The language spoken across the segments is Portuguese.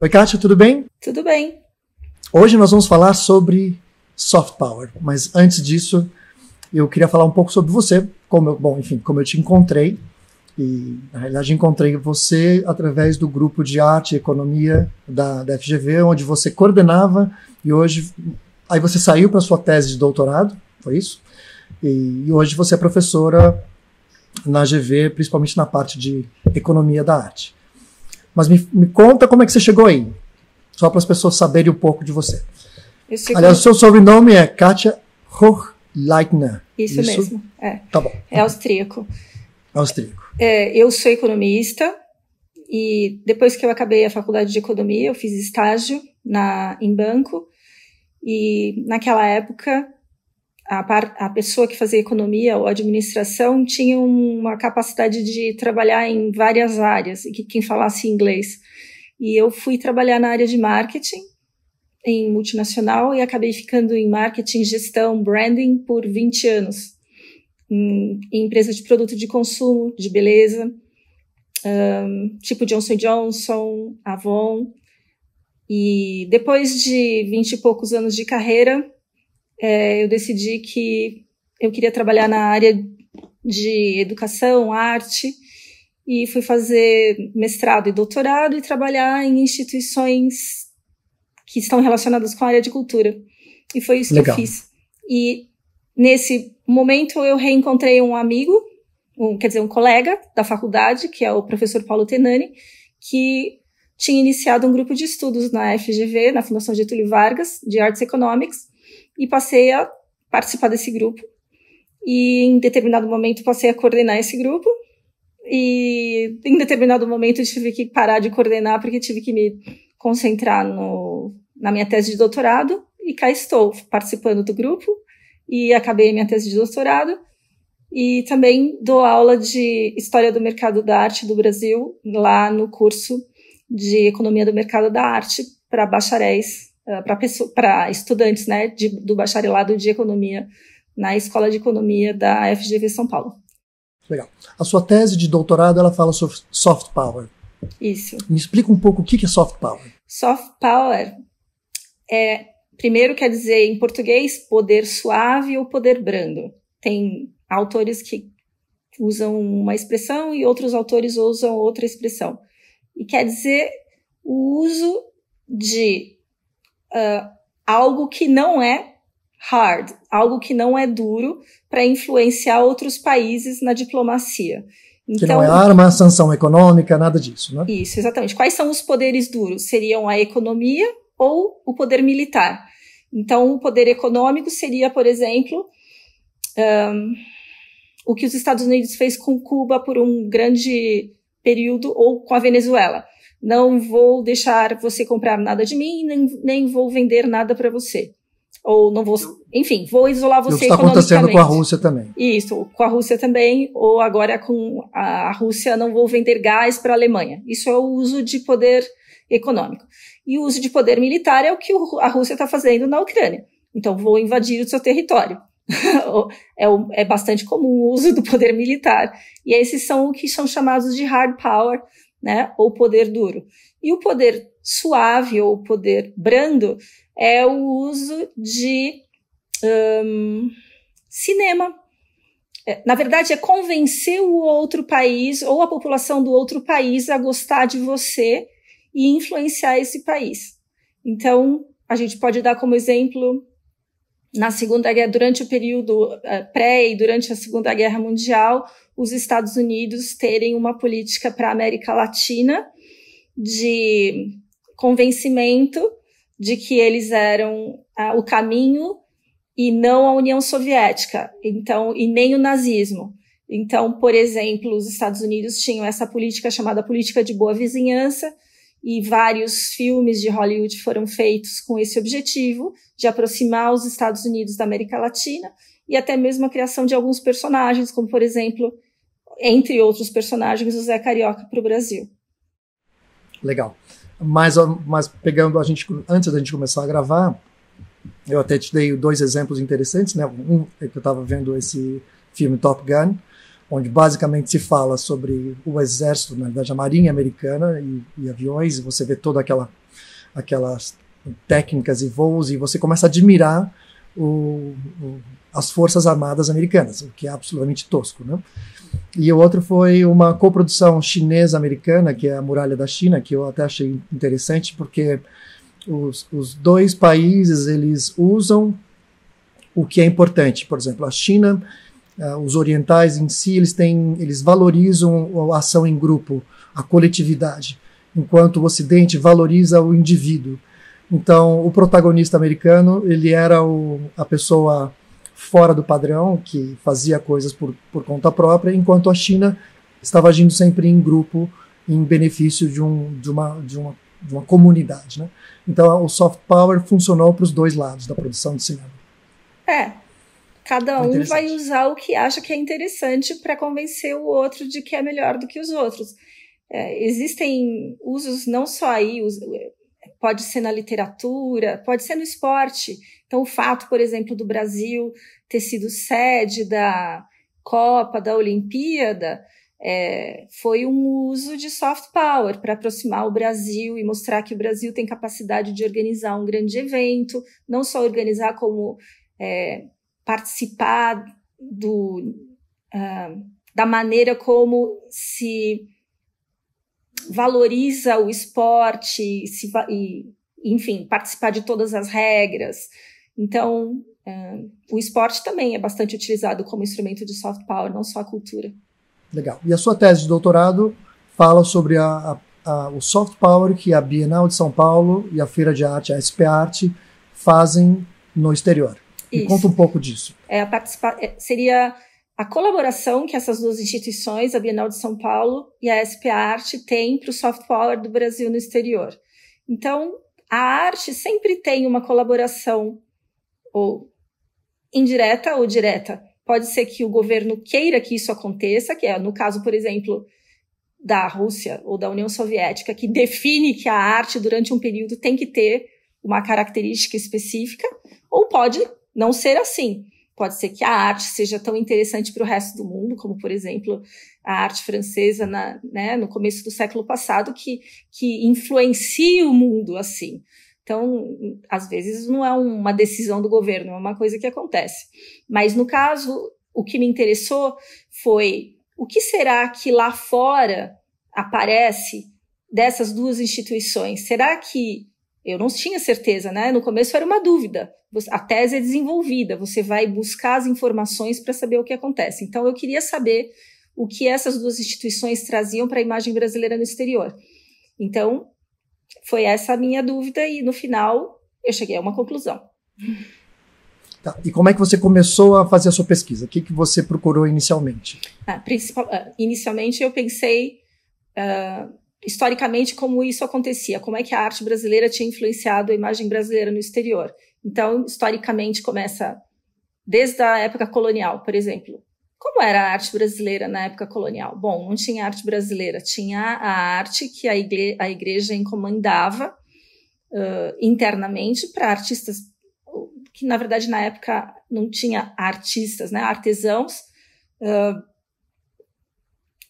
Oi, Kátia, tudo bem? Tudo bem. Hoje nós vamos falar sobre soft power, mas antes disso, eu queria falar um pouco sobre você, como eu, bom, enfim, como eu te encontrei. E na realidade encontrei você através do grupo de arte e economia da, da FGV, onde você coordenava e hoje aí você saiu para sua tese de doutorado, foi isso? E, e hoje você é professora na GV, principalmente na parte de economia da arte. Mas me, me conta como é que você chegou aí, só para as pessoas saberem um pouco de você. Aliás, o seu sobrenome é Katia Hochleitner. Isso, isso, mesmo, é. Tá bom. É austríaco. Austríaco. É, eu sou economista e depois que eu acabei a faculdade de economia, eu fiz estágio na, em banco e naquela época a, par, a pessoa que fazia economia ou administração tinha uma capacidade de trabalhar em várias áreas, e que quem falasse inglês. E eu fui trabalhar na área de marketing em multinacional e acabei ficando em marketing, gestão, branding por 20 anos. Em, em empresa de produto de consumo, de beleza, um, tipo Johnson Johnson, Avon. E depois de 20 e poucos anos de carreira, é, eu decidi que eu queria trabalhar na área de educação, arte, e fui fazer mestrado e doutorado e trabalhar em instituições que estão relacionadas com a área de cultura. E foi isso Legal. que eu fiz. E nesse momento eu reencontrei um amigo, um, quer dizer, um colega da faculdade, que é o professor Paulo Tenani, que tinha iniciado um grupo de estudos na FGV, na Fundação Getúlio Vargas, de Arts Economics, e passei a participar desse grupo. E em determinado momento passei a coordenar esse grupo. E em determinado momento tive que parar de coordenar porque tive que me concentrar no, na minha tese de doutorado. E cá estou, participando do grupo. E acabei minha tese de doutorado. E também dou aula de História do Mercado da Arte do Brasil, lá no curso de Economia do Mercado da Arte, para bacharéis uh, para estudantes né, de, do bacharelado de economia na Escola de Economia da FGV São Paulo. Legal. A sua tese de doutorado ela fala sobre soft power. Isso. Me explica um pouco o que é soft power. Soft power é, primeiro quer dizer em português, poder suave ou poder brando. Tem autores que usam uma expressão e outros autores usam outra expressão. E quer dizer o uso de uh, algo que não é hard, algo que não é duro para influenciar outros países na diplomacia. Então, que não é então, arma, sanção econômica, nada disso, né? Isso, exatamente. Quais são os poderes duros? Seriam a economia ou o poder militar. Então, o poder econômico seria, por exemplo, um, o que os Estados Unidos fez com Cuba por um grande período, ou com a Venezuela não vou deixar você comprar nada de mim, nem, nem vou vender nada para você. Ou não vou, enfim, vou isolar você. O que está acontecendo com a Rússia também. Isso, com a Rússia também, ou agora com a Rússia não vou vender gás para a Alemanha. Isso é o uso de poder econômico. E o uso de poder militar é o que a Rússia está fazendo na Ucrânia. Então, vou invadir o seu território. é, é, bastante comum o uso do poder militar. E esses são o que são chamados de hard power, né? Ou poder duro. E o poder suave ou poder brando é o uso de um, cinema. É, na verdade, é convencer o outro país ou a população do outro país a gostar de você e influenciar esse país. Então, a gente pode dar como exemplo na Segunda Guerra, durante o período uh, pré e durante a Segunda Guerra Mundial, os Estados Unidos terem uma política para a América Latina de convencimento de que eles eram uh, o caminho e não a União Soviética, então e nem o nazismo. Então, por exemplo, os Estados Unidos tinham essa política chamada política de boa vizinhança, e vários filmes de Hollywood foram feitos com esse objetivo de aproximar os Estados Unidos da América Latina e até mesmo a criação de alguns personagens, como por exemplo, entre outros personagens, o Zé Carioca para o Brasil. Legal. Mas, mas pegando a gente antes da gente começar a gravar, eu até te dei dois exemplos interessantes, né? Um é que eu estava vendo esse filme Top Gun, onde basicamente se fala sobre o exército, na verdade a marinha americana e, e aviões, e você vê toda aquela aquelas técnicas e voos e você começa a admirar o, o, as forças armadas americanas, o que é absolutamente tosco, né? E o outro foi uma coprodução chinesa-americana, que é a Muralha da China, que eu até achei interessante, porque os, os dois países eles usam o que é importante. Por exemplo, a China, uh, os orientais em si, eles têm, eles valorizam a ação em grupo, a coletividade, enquanto o Ocidente valoriza o indivíduo. Então, o protagonista americano, ele era o, a pessoa fora do padrão, que fazia coisas por, por conta própria, enquanto a China estava agindo sempre em grupo, em benefício de, um, de, uma, de, uma, de uma comunidade. Né? Então, o soft power funcionou para os dois lados da produção de cinema. É. Cada um vai usar o que acha que é interessante para convencer o outro de que é melhor do que os outros. É, existem usos não só aí, pode ser na literatura, pode ser no esporte. Então, o fato, por exemplo, do Brasil ter sido sede da Copa, da Olimpíada, é, foi um uso de soft power para aproximar o Brasil e mostrar que o Brasil tem capacidade de organizar um grande evento, não só organizar, como é, participar do, uh, da maneira como se valoriza o esporte se, e, enfim, participar de todas as regras. Então, uh, o esporte também é bastante utilizado como instrumento de soft power, não só a cultura. Legal. E a sua tese de doutorado fala sobre a, a, a, o soft power que a Bienal de São Paulo e a Feira de Arte, a SP Arte, fazem no exterior. Me conta um pouco disso. É, é, seria a colaboração que essas duas instituições, a Bienal de São Paulo e a SP Arte, têm para o soft power do Brasil no exterior. Então, a arte sempre tem uma colaboração, ou indireta ou direta. Pode ser que o governo queira que isso aconteça, que é no caso, por exemplo, da Rússia ou da União Soviética, que define que a arte durante um período tem que ter uma característica específica, ou pode não ser assim. Pode ser que a arte seja tão interessante para o resto do mundo, como, por exemplo, a arte francesa na, né, no começo do século passado, que, que influencia o mundo assim. Então, às vezes não é uma decisão do governo, é uma coisa que acontece. Mas no caso, o que me interessou foi o que será que lá fora aparece dessas duas instituições? Será que eu não tinha certeza, né? No começo era uma dúvida a tese é desenvolvida, você vai buscar as informações para saber o que acontece. Então, eu queria saber o que essas duas instituições traziam para a imagem brasileira no exterior. Então, foi essa a minha dúvida e no final eu cheguei a uma conclusão. Tá. E como é que você começou a fazer a sua pesquisa? O que, que você procurou inicialmente? Ah, principal, ah, inicialmente eu pensei uh, historicamente como isso acontecia, como é que a arte brasileira tinha influenciado a imagem brasileira no exterior. Então, historicamente, começa desde a época colonial, por exemplo. Como era a arte brasileira na época colonial? Bom, não tinha arte brasileira, tinha a arte que a, igre a igreja encomendava uh, internamente para artistas que, na verdade, na época não tinha artistas, né, artesãos. Uh,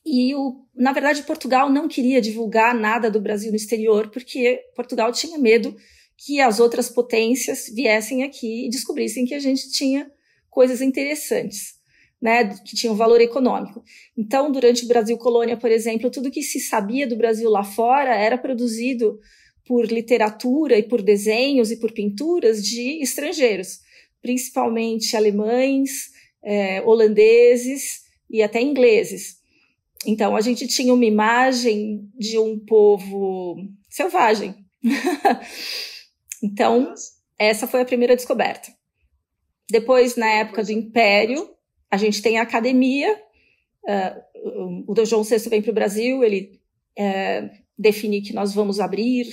e, o, na verdade, Portugal não queria divulgar nada do Brasil no exterior, porque Portugal tinha medo que as outras potências viessem aqui e descobrissem que a gente tinha coisas interessantes, né, que tinham valor econômico. Então, durante o Brasil Colônia, por exemplo, tudo que se sabia do Brasil lá fora era produzido por literatura e por desenhos e por pinturas de estrangeiros, principalmente alemães, é, holandeses e até ingleses. Então, a gente tinha uma imagem de um povo selvagem. Então, essa foi a primeira descoberta. Depois, na época do Império, a gente tem a academia. Uh, o Dom João VI vem para o Brasil, ele uh, define que nós vamos abrir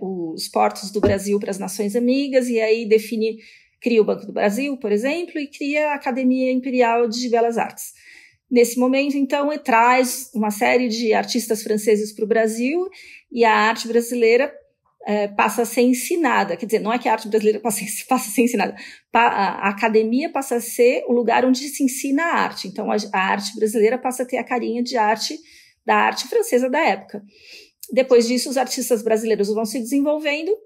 uh, os portos do Brasil para as nações amigas, e aí define, cria o Banco do Brasil, por exemplo, e cria a Academia Imperial de Belas Artes. Nesse momento, então, traz uma série de artistas franceses para o Brasil, e a arte brasileira é, passa a ser ensinada. Quer dizer, não é que a arte brasileira passa, passa a ser ensinada. A academia passa a ser o lugar onde se ensina a arte. Então, a, a arte brasileira passa a ter a carinha de arte da arte francesa da época. Depois disso, os artistas brasileiros vão se desenvolvendo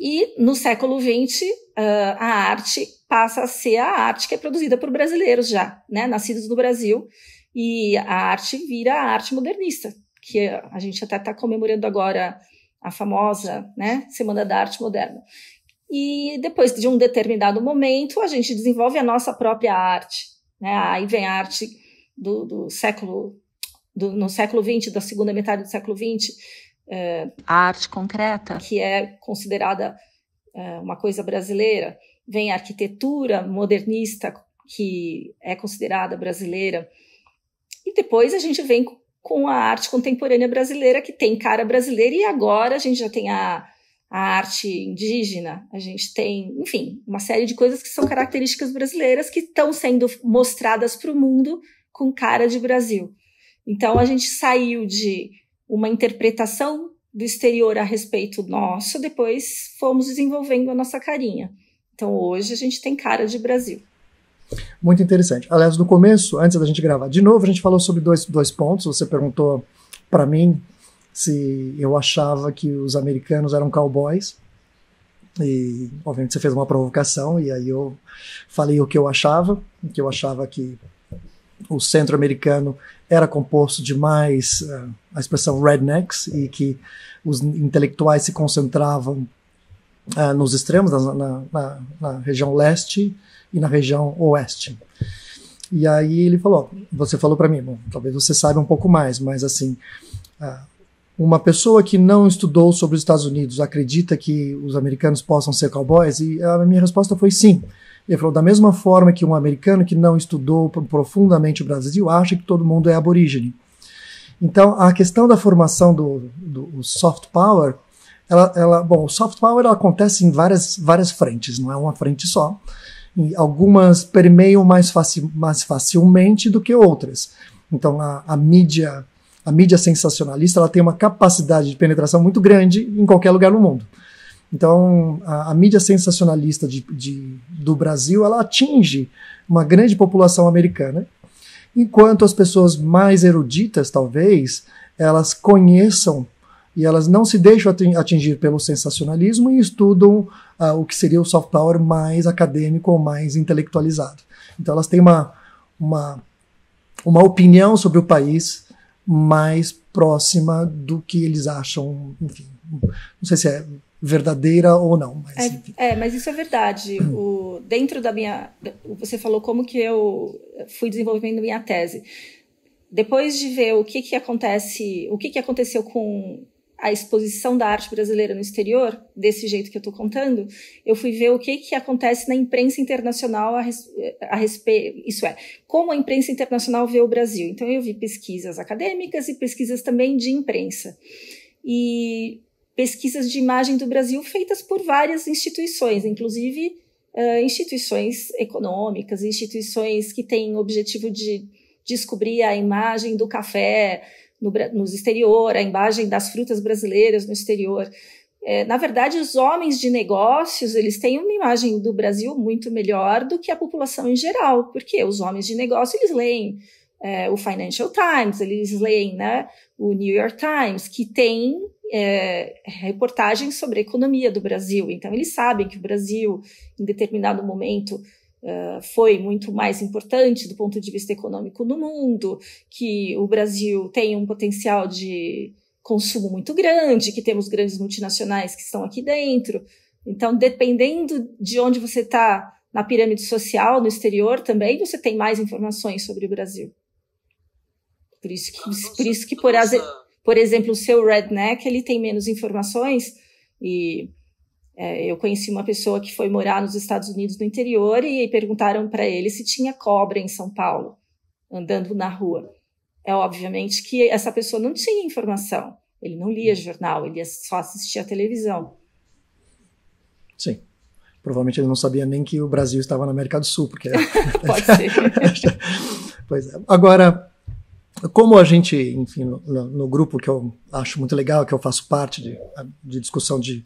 e no século XX, uh, a arte passa a ser a arte que é produzida por brasileiros já, né, nascidos no Brasil, e a arte vira a arte modernista, que a gente até está comemorando agora a famosa né, Semana da Arte Moderna. E depois de um determinado momento, a gente desenvolve a nossa própria arte. Né? Aí vem a arte do, do século, do, no século XX, da segunda metade do século XX. A arte concreta. Que é considerada é, uma coisa brasileira. Vem a arquitetura modernista, que é considerada brasileira. E depois a gente vem com a arte contemporânea brasileira, que tem cara brasileira, e agora a gente já tem a, a arte indígena, a gente tem, enfim, uma série de coisas que são características brasileiras que estão sendo mostradas para o mundo com cara de Brasil. Então a gente saiu de uma interpretação do exterior a respeito nosso, depois fomos desenvolvendo a nossa carinha. Então hoje a gente tem cara de Brasil. Muito interessante. Aliás, no começo, antes da gente gravar de novo, a gente falou sobre dois, dois pontos. Você perguntou para mim se eu achava que os americanos eram cowboys. E, obviamente, você fez uma provocação, e aí eu falei o que eu achava, que eu achava que o centro-americano era composto de mais uh, a expressão rednecks e que os intelectuais se concentravam uh, nos extremos, na, na, na, região leste e na região oeste. E aí ele falou, você falou para mim, bom, talvez você saiba um pouco mais, mas assim, uh, uma pessoa que não estudou sobre os Estados Unidos acredita que os americanos possam ser cowboys? E a minha resposta foi sim. Ele falou, da mesma forma que um americano que não estudou profundamente o Brasil acha que todo mundo é aborígene. Então, a questão da formação do, do soft power, ela, ela, bom, o soft power acontece em várias, várias frentes, não é uma frente só. E algumas permeiam mais, faci, mais facilmente do que outras. Então, a, a mídia a mídia sensacionalista ela tem uma capacidade de penetração muito grande em qualquer lugar no mundo. Então, a, a mídia sensacionalista de, de, do Brasil, ela atinge uma grande população americana, enquanto as pessoas mais eruditas, talvez, elas conheçam e elas não se deixam atingir pelo sensacionalismo e estudam uh, o que seria o soft power mais acadêmico ou mais intelectualizado. Então, elas têm uma, uma, uma opinião sobre o país mais próxima do que eles acham, enfim, não sei se é verdadeira ou não. Mas, é, é, mas isso é verdade. o, dentro da minha. Você falou como que eu fui desenvolvendo minha tese. Depois de ver o que, que acontece, o que, que aconteceu com a exposição da arte brasileira no exterior, desse jeito que eu estou contando, eu fui ver o que, que acontece na imprensa internacional a, res, a respeito. Isso é, como a imprensa internacional vê o Brasil. Então, eu vi pesquisas acadêmicas e pesquisas também de imprensa. E pesquisas de imagem do Brasil feitas por várias instituições, inclusive uh, instituições econômicas, instituições que têm o objetivo de descobrir a imagem do café no, no exterior, a imagem das frutas brasileiras no exterior. É, na verdade, os homens de negócios eles têm uma imagem do Brasil muito melhor do que a população em geral, porque os homens de negócio eles leem é, o Financial Times, eles leem né, o New York Times, que tem é, reportagens sobre a economia do Brasil. Então, eles sabem que o Brasil, em determinado momento, uh, foi muito mais importante do ponto de vista econômico no mundo, que o Brasil tem um potencial de consumo muito grande, que temos grandes multinacionais que estão aqui dentro. Então, dependendo de onde você está na pirâmide social, no exterior também, você tem mais informações sobre o Brasil. Por isso que, por, isso que por, por exemplo, o seu redneck ele tem menos informações e é, eu conheci uma pessoa que foi morar nos Estados Unidos no interior e perguntaram para ele se tinha cobra em São Paulo, andando na rua. É obviamente que essa pessoa não tinha informação. Ele não lia jornal, ele só assistia a televisão. Sim. Provavelmente ele não sabia nem que o Brasil estava na América do Sul, porque. Pode ser. pois é. Agora, como a gente, enfim, no, no, grupo que eu acho muito legal, que eu faço parte de, de discussão de,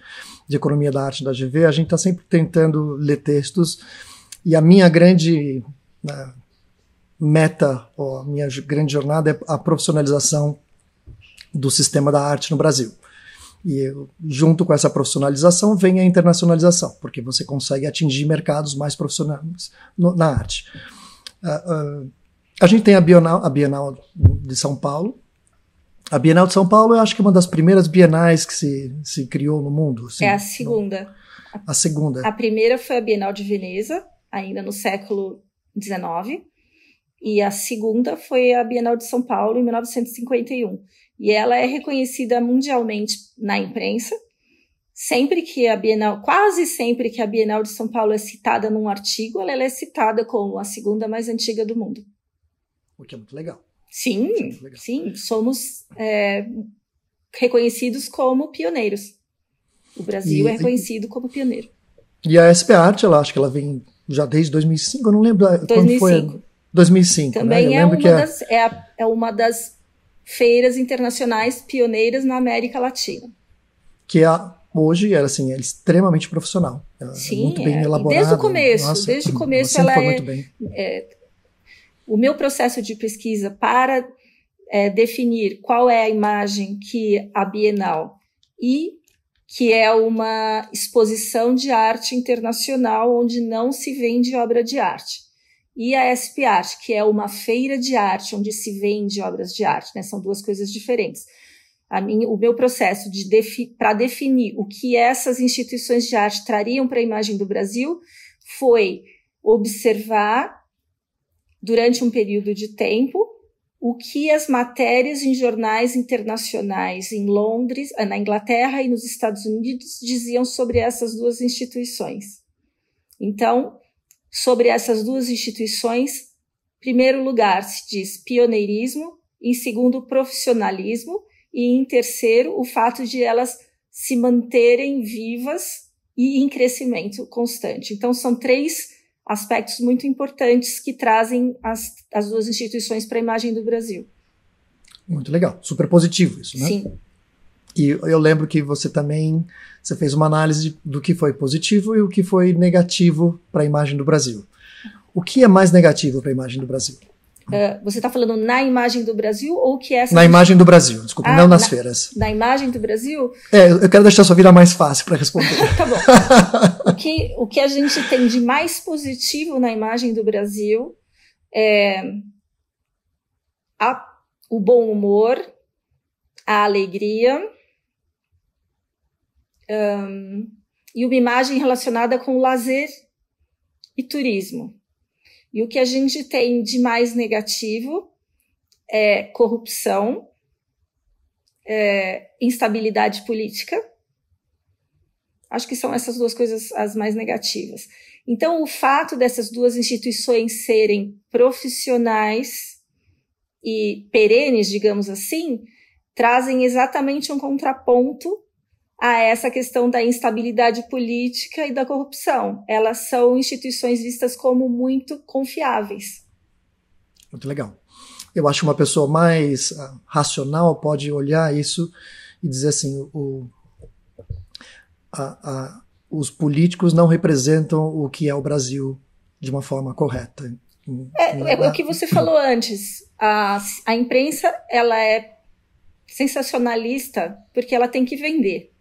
de economia da arte da GV, a gente está sempre tentando ler textos e a minha grande né, meta, ou a minha grande jornada é a profissionalização do sistema da arte no Brasil. E junto com essa profissionalização vem a internacionalização, porque você consegue atingir mercados mais profissionais no, na arte. Uh, uh, a gente tem a Bienal, a Bienal de São Paulo. A Bienal de São Paulo eu acho que é uma das primeiras bienais que se, se criou no mundo. Assim, é a segunda. No, a segunda. A primeira foi a Bienal de Veneza, ainda no século XIX. E a segunda foi a Bienal de São Paulo, em 1951. E ela é reconhecida mundialmente na imprensa. Sempre que a Bienal, quase sempre que a Bienal de São Paulo é citada num artigo, ela é citada como a segunda mais antiga do mundo o que é muito legal. Sim, é legal. sim, somos é, reconhecidos como pioneiros. O Brasil e, é reconhecido e, como pioneiro. E a SP Art, ela acho que ela vem já desde 2005, eu não lembro 2005. quando foi. 2005, Também né? é, uma é... Das, é, a, é uma das feiras internacionais pioneiras na América Latina. Que é, hoje era assim, é extremamente profissional. É Sim, muito bem é. elaborada. Desde o começo, Nossa, desde o começo ela, ela é, é, o meu processo de pesquisa para é, definir qual é a imagem que a Bienal e que é uma exposição de arte internacional onde não se vende obra de arte. E a SP Art, que é uma feira de arte onde se vende obras de arte, né? São duas coisas diferentes. Minha, o meu processo de defi para definir o que essas instituições de arte trariam para a imagem do Brasil foi observar durante um período de tempo o que as matérias em jornais internacionais em Londres, eh, na Inglaterra e nos Estados Unidos diziam sobre essas duas instituições. Então, sobre essas duas instituições, primeiro lugar se diz pioneirismo, em segundo profissionalismo e em terceiro o fato de elas se manterem vivas e em crescimento constante. Então são três aspectos muito importantes que trazem as, as duas instituições para a imagem do Brasil. Muito legal, super positivo isso, né? Sim. E eu lembro que você também você fez uma análise do que foi positivo e o que foi negativo para a imagem do Brasil. O que é mais negativo para a imagem do Brasil? Uh, você está falando na imagem do Brasil ou que essa. Na imagem do Brasil, desculpa, ah, não nas na, feiras. Na imagem do Brasil? É, eu quero deixar sua vida mais fácil para responder. tá bom. o, que, o que a gente tem de mais positivo na imagem do Brasil é a, o bom humor, a alegria um, e uma imagem relacionada com lazer e turismo. E o que a gente tem de mais negativo é corrupção, é instabilidade política. Acho que são essas duas coisas as mais negativas. Então, o fato dessas duas instituições serem profissionais e perenes, digamos assim, trazem exatamente um contraponto a essa questão da instabilidade política e da corrupção. Elas são instituições vistas como muito confiáveis. Muito legal. Eu acho que uma pessoa mais uh, racional pode olhar isso e dizer assim: o, a, a, os políticos não representam o que é o Brasil de uma forma correta. É, é o que você falou antes. A, a imprensa ela é sensacionalista porque ela tem que vender.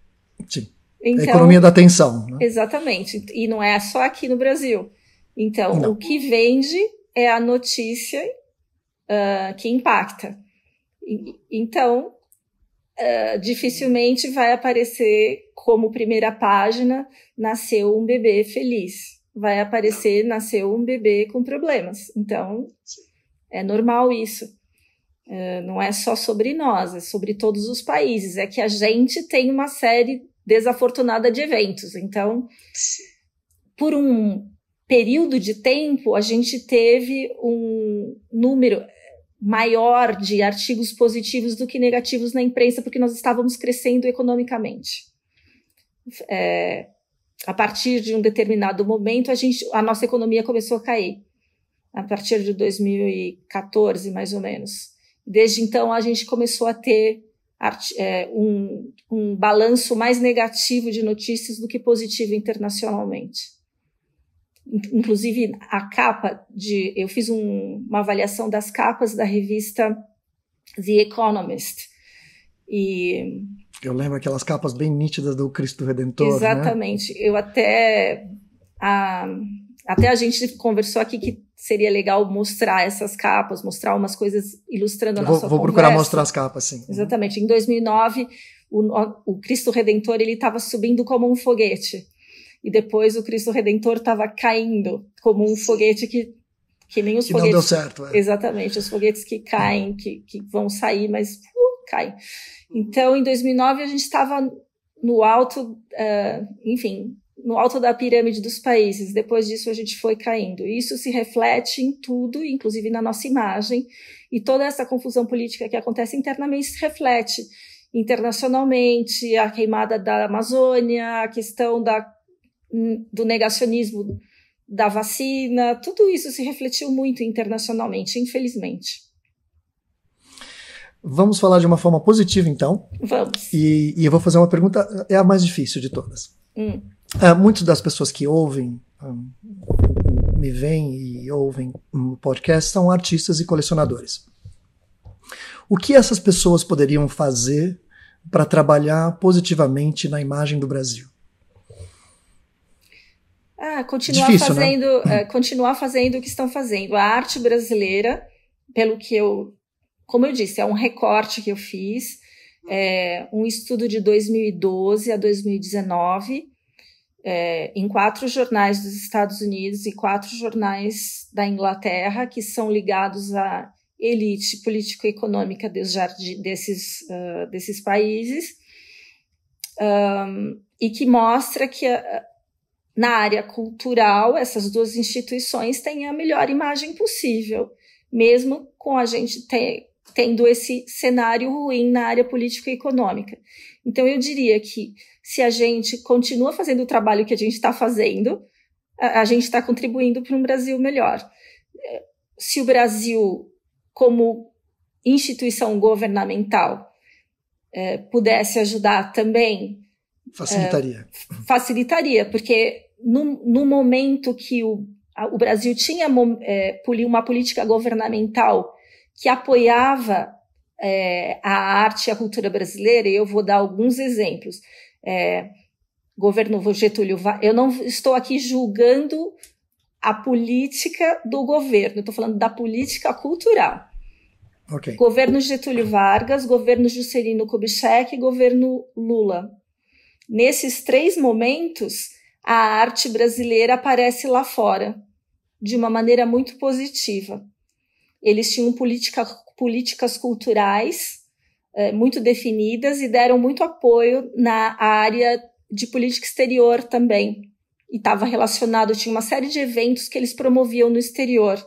Sim. Então, a economia da atenção. Né? Exatamente. E não é só aqui no Brasil. Então, não. o que vende é a notícia uh, que impacta. E, então, uh, dificilmente vai aparecer como primeira página nasceu um bebê feliz. Vai aparecer nasceu um bebê com problemas. Então, é normal isso. Uh, não é só sobre nós, é sobre todos os países. É que a gente tem uma série desafortunada de eventos. Então, por um período de tempo, a gente teve um número maior de artigos positivos do que negativos na imprensa, porque nós estávamos crescendo economicamente. É, a partir de um determinado momento, a, gente, a nossa economia começou a cair, a partir de 2014, mais ou menos. Desde então, a gente começou a ter um, um balanço mais negativo de notícias do que positivo internacionalmente. Inclusive, a capa de. Eu fiz um, uma avaliação das capas da revista The Economist. E. Eu lembro aquelas capas bem nítidas do Cristo Redentor. Né? Exatamente. Né? Eu até. A, até a gente conversou aqui que seria legal mostrar essas capas, mostrar umas coisas ilustrando a vou, nossa Vou conversa. procurar mostrar as capas, sim. Exatamente. Em 2009, o, o Cristo Redentor ele estava subindo como um foguete e depois o Cristo Redentor estava caindo como um foguete que que nem os que foguetes. não deu certo. É. Exatamente, os foguetes que caem, que, que vão sair, mas uh, caem. Então, em 2009 a gente estava no alto, uh, enfim, no alto da pirâmide dos países. Depois disso a gente foi caindo. Isso se reflete em tudo, inclusive na nossa imagem, e toda essa confusão política que acontece internamente se reflete internacionalmente, a queimada da Amazônia, a questão da do negacionismo da vacina, tudo isso se refletiu muito internacionalmente, infelizmente. Vamos falar de uma forma positiva, então. Vamos. E, e eu vou fazer uma pergunta, é a mais difícil de todas. Hum. É, muitas das pessoas que ouvem, um, me veem e ouvem o um podcast são artistas e colecionadores. O que essas pessoas poderiam fazer para trabalhar positivamente na imagem do Brasil? Ah, continuar Difícil, né? fazendo, né? continuar fazendo o que estão fazendo. A arte brasileira, pelo que eu, como eu disse, é um recorte que eu fiz, é um estudo de 2012 a 2019, é, em quatro jornais dos Estados Unidos e quatro jornais da Inglaterra, que são ligados à elite político-econômica desses, uh, desses países, um, e que mostra que a, na área cultural, essas duas instituições têm a melhor imagem possível, mesmo com a gente ter, tendo esse cenário ruim na área política e econômica. Então, eu diria que se a gente continua fazendo o trabalho que a gente está fazendo, a, a gente está contribuindo para um Brasil melhor. Se o Brasil, como instituição governamental, é, pudesse ajudar também Facilitaria. É, facilitaria, porque no, no momento que o, a, o Brasil tinha é, uma política governamental que apoiava é, a arte e a cultura brasileira, e eu vou dar alguns exemplos. É, governo Getúlio Vargas, eu não estou aqui julgando a política do governo, estou falando da política cultural. Okay. Governo Getúlio Vargas, governo Juscelino Kubitschek e governo Lula. Nesses três momentos, a arte brasileira aparece lá fora, de uma maneira muito positiva. Eles tinham politica, políticas culturais é, muito definidas e deram muito apoio na área de política exterior também. E estava relacionado, tinha uma série de eventos que eles promoviam no exterior.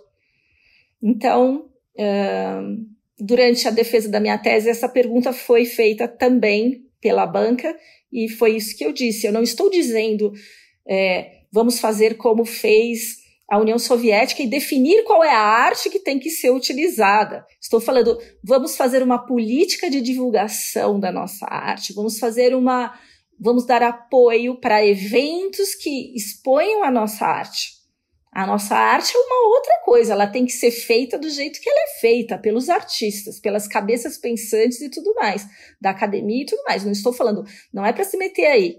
Então, uh, durante a defesa da minha tese, essa pergunta foi feita também pela banca e foi isso que eu disse. Eu não estou dizendo é, vamos fazer como fez a União Soviética e definir qual é a arte que tem que ser utilizada. Estou falando, vamos fazer uma política de divulgação da nossa arte, vamos fazer uma. Vamos dar apoio para eventos que exponham a nossa arte. A nossa arte é uma outra coisa, ela tem que ser feita do jeito que ela é feita, pelos artistas, pelas cabeças pensantes e tudo mais, da academia e tudo mais. Não estou falando, não é para se meter aí,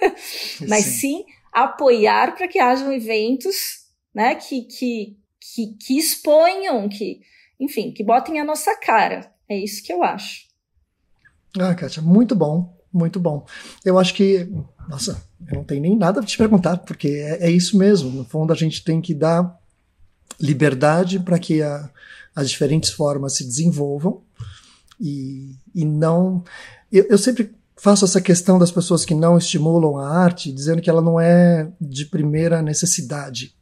mas sim, sim apoiar para que hajam eventos né, que, que, que, que exponham, que, enfim, que botem a nossa cara. É isso que eu acho. Ah, Kátia, muito bom, muito bom. Eu acho que, nossa, eu não tenho nem nada para te perguntar, porque é, é, isso mesmo. No fundo, a gente tem que dar liberdade para que a, as diferentes formas se desenvolvam e, e não. Eu, eu sempre faço essa questão das pessoas que não estimulam a arte, dizendo que ela não é de primeira necessidade.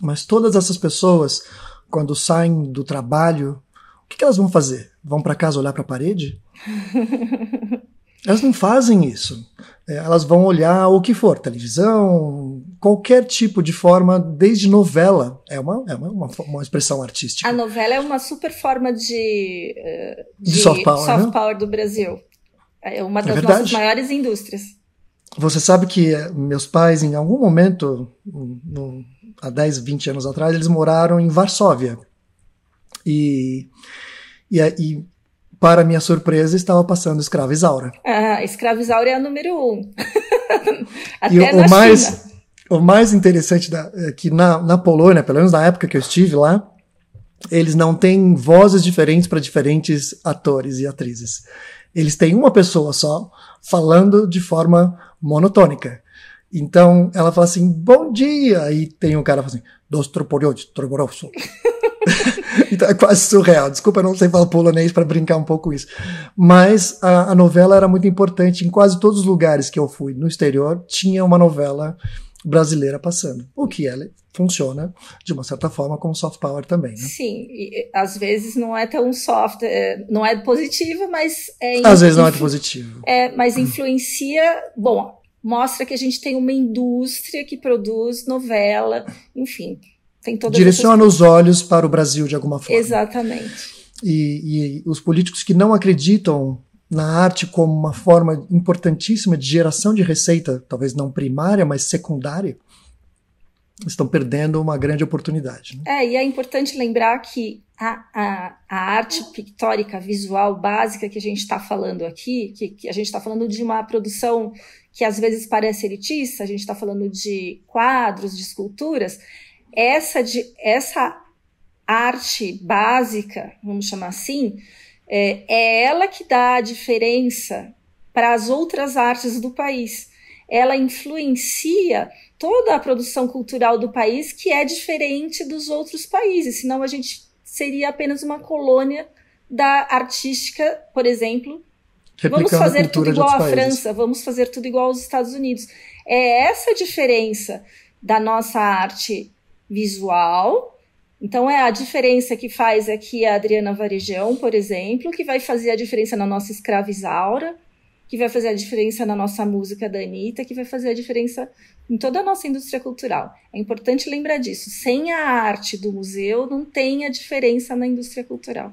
Mas todas essas pessoas, quando saem do trabalho, o que, elas vão fazer? Vão para casa olhar para a parede? elas não fazem isso. É, elas vão olhar o que for, televisão, qualquer tipo de forma, desde novela, é uma, é uma, uma, uma expressão artística. A novela é uma super forma de, de, de soft power, soft né? power do Brasil. É uma das é nossas maiores indústrias. Você sabe que meus pais, em algum momento, no, há 10, 20 anos atrás, eles moraram em Varsóvia. E, e, e para minha surpresa, estava passando Escrava Isaura. Ah, Escrava Isaura é a número um. Até e o, o mais, o mais interessante da, é que na, na Polônia, pelo menos na época que eu estive lá, eles não têm vozes diferentes para diferentes atores e atrizes. Eles têm uma pessoa só falando de forma monotônica. Então ela fala assim, bom dia, e tem um cara assim, dos troporios, troborowso. então é quase surreal. Desculpa, eu não sei falar polonês para brincar um pouco isso. Mas a, a, novela era muito importante. Em quase todos os lugares que eu fui no exterior, tinha uma novela brasileira passando. O que ela funciona, de uma certa forma, como soft power também. Né? Sim, e, às vezes não é tão soft, é, não é positiva, mas é. Às vezes não é positivo. É, mas influencia. Bom, mostra que a gente tem uma indústria que produz novela, enfim. Tem todas Direciona essas... os olhos para o Brasil de alguma forma. Exatamente. E, e os políticos que não acreditam na arte como uma forma importantíssima de geração de receita, talvez não primária, mas secundária, estão perdendo uma grande oportunidade. Né? É, e é importante lembrar que a, a, a arte pictórica visual básica que a gente está falando aqui, que, que a gente está falando de uma produção que às vezes parece elitista, a gente está falando de quadros, de esculturas, essa, de, essa arte básica, vamos chamar assim, é, é ela que dá a diferença para as outras artes do país. Ela influencia toda a produção cultural do país que é diferente dos outros países, senão a gente seria apenas uma colônia da artística, por exemplo. Vamos fazer tudo igual à França, vamos fazer tudo igual aos Estados Unidos. É essa a diferença da nossa arte visual. Então, é a diferença que faz aqui a Adriana Varejão, por exemplo, que vai fazer a diferença na nossa escravizaura, que vai fazer a diferença na nossa música da Anitta, que vai fazer a diferença em toda a nossa indústria cultural. É importante lembrar disso. Sem a arte do museu, não tem a diferença na indústria cultural.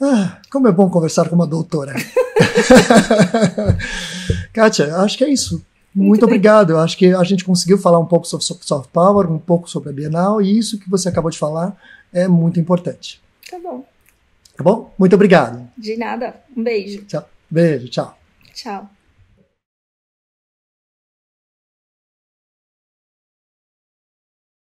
Ah, como é bom conversar com uma doutora. Kátia, acho que é isso. Muito, Muito obrigado. Eu acho que a gente conseguiu falar um pouco sobre soft power, um pouco sobre a Bienal, e isso que você acabou de falar é muito importante. Tá bom. Tá bom? Muito obrigado. De nada. Um beijo. Tchau. Beijo, tchau. Tchau.